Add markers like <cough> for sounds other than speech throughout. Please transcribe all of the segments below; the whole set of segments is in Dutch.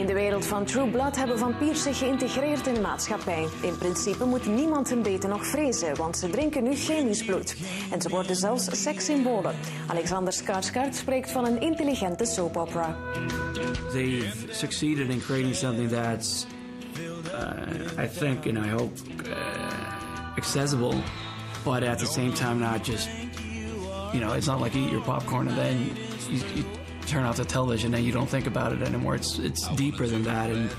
In de wereld van True Blood hebben vampiers zich geïntegreerd in de maatschappij. In principe moet niemand hun beter nog vrezen, want ze drinken nu chemisch bloed. En ze worden zelfs sekssymbolen. Alexander Skarsgård spreekt van een intelligente soap opera. They've succeeded in creating something that's, uh, I think and I hope, uh, accessible, but at the same time not just, you know, it's not like eat your popcorn and then turn off the television and you don't think about it anymore. It's it's deeper than that, and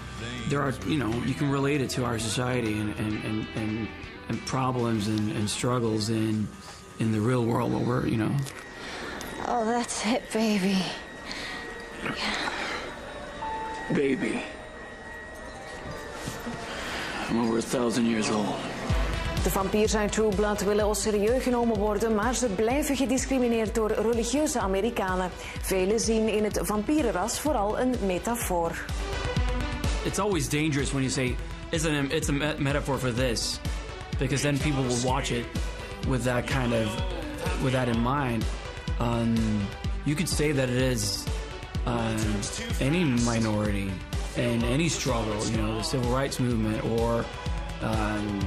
there are you know you can relate it to our society and and and, and, and problems and, and struggles in in the real world where we're you know. Oh, that's it, baby. Yeah. Baby, I'm over a thousand years old. De vampiers uit True Blood willen al serieus genomen worden, maar ze blijven gediscrimineerd door religieuze Amerikanen. Velen zien in het vampierenras vooral een metafoor. It's always dangerous when you say it's a it's a me- metaphor for this, because then people will watch it with that kind of with that in mind. Um, you could say that it is um, any minority and any struggle, you know, the civil rights movement or um,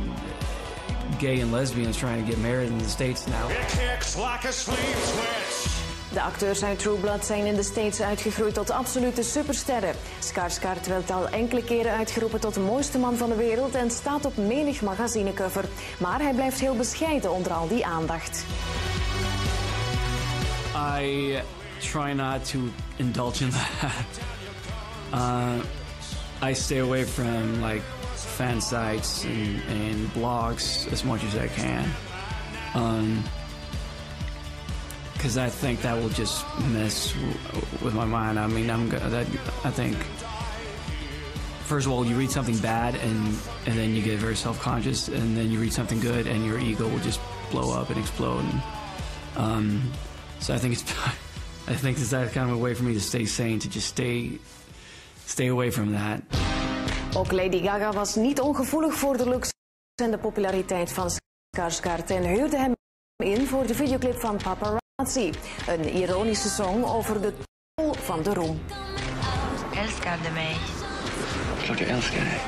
gay and lesbians trying to get married in the states now. It kicks like a sleep switch. De acteurs uit True Blood zijn in de States uitgegroeid tot absolute supersterren. Skarsgård werd al enkele keren uitgeroepen tot de mooiste man van de wereld en staat op menig magazinecover. Maar hij blijft heel bescheiden onder al die aandacht. I try not to indulge in that. Uh, I stay away from like fan sites and, and blogs as much as I can. Um, because I think that will just mess with my mind. I mean, I'm. That I think. First of all, you read something bad and and then you get very self conscious, and then you read something good, and your ego will just blow up and explode. And, um, so I think it's. <laughs> I think it's that kind of a way for me to stay sane, to just stay, stay away from that. Ook Lady Gaga was niet ongevoelig voor de looks en de populariteit van Skarsgård en huurde hem in voor de videoclip van Paparazzi. Een ironische song over de tol van de roem. Älskar du mig? Klart jag älskar dig.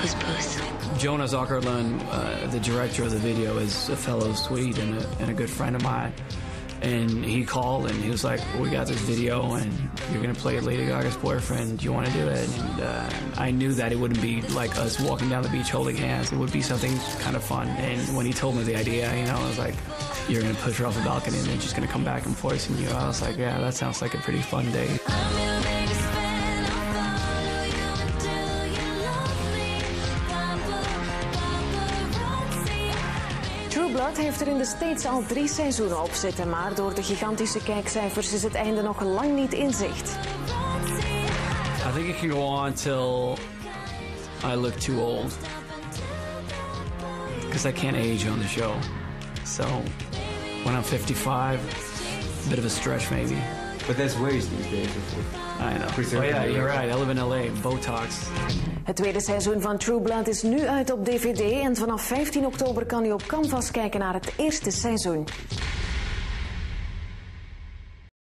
Puss puss. Jonas Ackerlund, uh, the director of the video, is a fellow Swede and a, and a good friend of mine. And he called and he was like, "We got this video, and you're gonna play Lady Gaga's boyfriend. Do you want to do it?" And uh, I knew that it wouldn't be like us walking down the beach holding hands. It would be something kind of fun. And when he told me the idea, you know, I was like, "You're gonna push her off the balcony, and then she's gonna come back and poison you." I was like, "Yeah, that sounds like a pretty fun day." True Blood heeft er in de States al drie seizoenen op zitten, maar door de gigantische kijkcijfers is het einde nog lang niet in zicht. I think it can go on till I look too old. Because I can't age on the show. So when I'm 55, a bit of a stretch maybe. But there's ways these days. I know. Oh yeah, you're right. I live in LA. Botox. Het tweede seizoen van True Blood is nu uit op DVD en vanaf 15 oktober kan u op Canvas kijken naar het eerste seizoen.